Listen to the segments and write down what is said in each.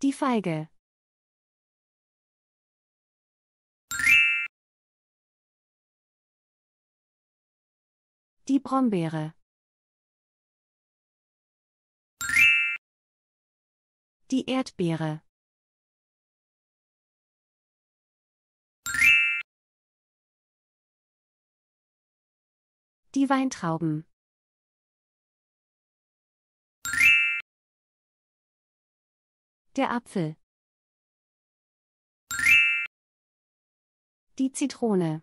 Die Feige. Die Brombeere. Die Erdbeere. Die Weintrauben. Der Apfel. Die Zitrone.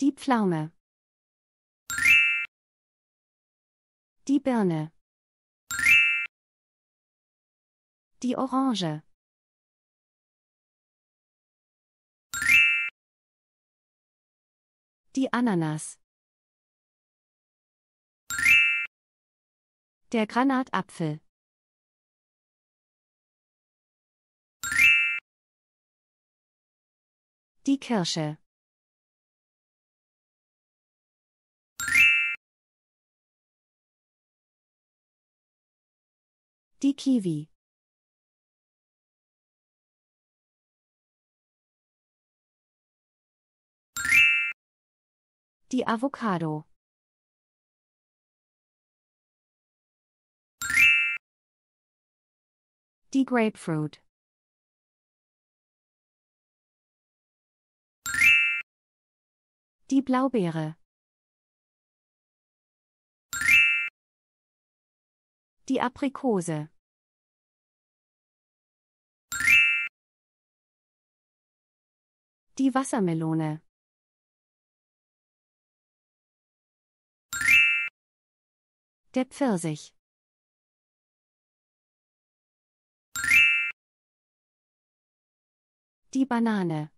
Die Pflaume. Die Birne. Die Orange. Die Ananas. Der Granatapfel. Die Kirsche. Die Kiwi. Die Avocado. Die Grapefruit. Die Blaubeere. Die Aprikose. Die Wassermelone. Der Pfirsich. Die Banane.